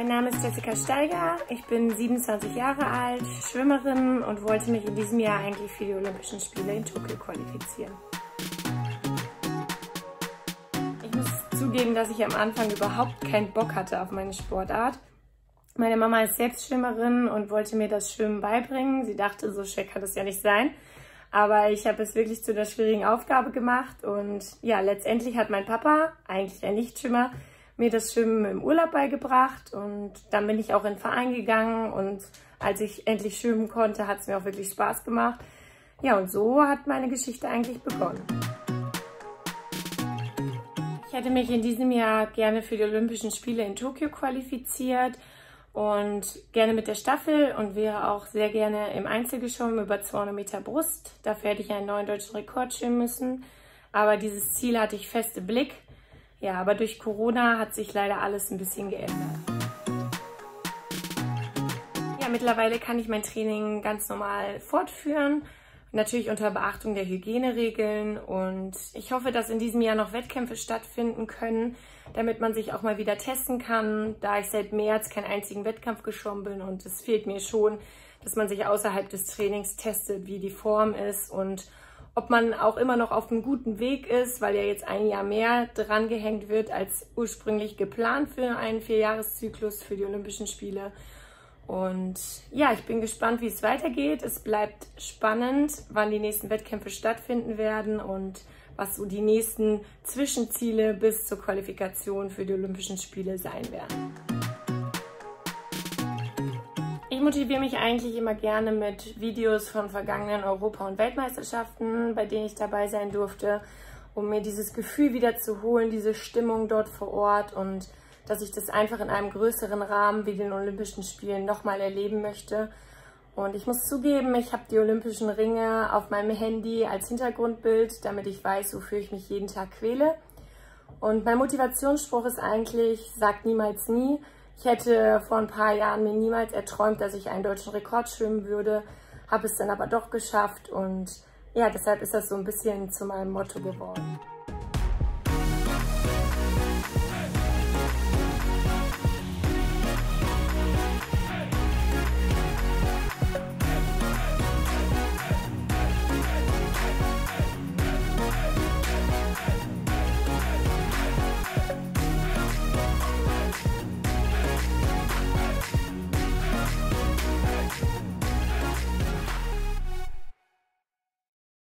Mein Name ist Jessica Steiger, ich bin 27 Jahre alt, Schwimmerin und wollte mich in diesem Jahr eigentlich für die Olympischen Spiele in Tokio qualifizieren. Ich muss zugeben, dass ich am Anfang überhaupt keinen Bock hatte auf meine Sportart. Meine Mama ist selbst Schwimmerin und wollte mir das Schwimmen beibringen. Sie dachte, so schwer kann das ja nicht sein. Aber ich habe es wirklich zu einer schwierigen Aufgabe gemacht und ja, letztendlich hat mein Papa, eigentlich ein Nichtschwimmer, mir das Schwimmen im Urlaub beigebracht und dann bin ich auch in den Verein gegangen und als ich endlich schwimmen konnte, hat es mir auch wirklich Spaß gemacht. Ja, und so hat meine Geschichte eigentlich begonnen. Ich hätte mich in diesem Jahr gerne für die Olympischen Spiele in Tokio qualifiziert und gerne mit der Staffel und wäre auch sehr gerne im Einzel geschwommen über 200 Meter Brust. Dafür hätte ich einen neuen deutschen Rekord schwimmen müssen. Aber dieses Ziel hatte ich fest im Blick. Ja, aber durch Corona hat sich leider alles ein bisschen geändert. Ja, mittlerweile kann ich mein Training ganz normal fortführen. Natürlich unter Beachtung der Hygieneregeln und ich hoffe, dass in diesem Jahr noch Wettkämpfe stattfinden können, damit man sich auch mal wieder testen kann, da ich seit März keinen einzigen Wettkampf geschwommen bin und es fehlt mir schon, dass man sich außerhalb des Trainings testet, wie die Form ist und ob man auch immer noch auf einem guten Weg ist, weil ja jetzt ein Jahr mehr dran gehängt wird als ursprünglich geplant für einen Vierjahreszyklus für die Olympischen Spiele. Und ja, ich bin gespannt, wie es weitergeht. Es bleibt spannend, wann die nächsten Wettkämpfe stattfinden werden und was so die nächsten Zwischenziele bis zur Qualifikation für die Olympischen Spiele sein werden. Ich motiviere mich eigentlich immer gerne mit Videos von vergangenen Europa- und Weltmeisterschaften, bei denen ich dabei sein durfte, um mir dieses Gefühl wieder zu holen, diese Stimmung dort vor Ort und dass ich das einfach in einem größeren Rahmen wie den Olympischen Spielen nochmal erleben möchte. Und ich muss zugeben, ich habe die Olympischen Ringe auf meinem Handy als Hintergrundbild, damit ich weiß, wofür ich mich jeden Tag quäle. Und mein Motivationsspruch ist eigentlich, sagt niemals nie. Ich hätte vor ein paar Jahren mir niemals erträumt, dass ich einen deutschen Rekord schwimmen würde, habe es dann aber doch geschafft und ja, deshalb ist das so ein bisschen zu meinem Motto geworden.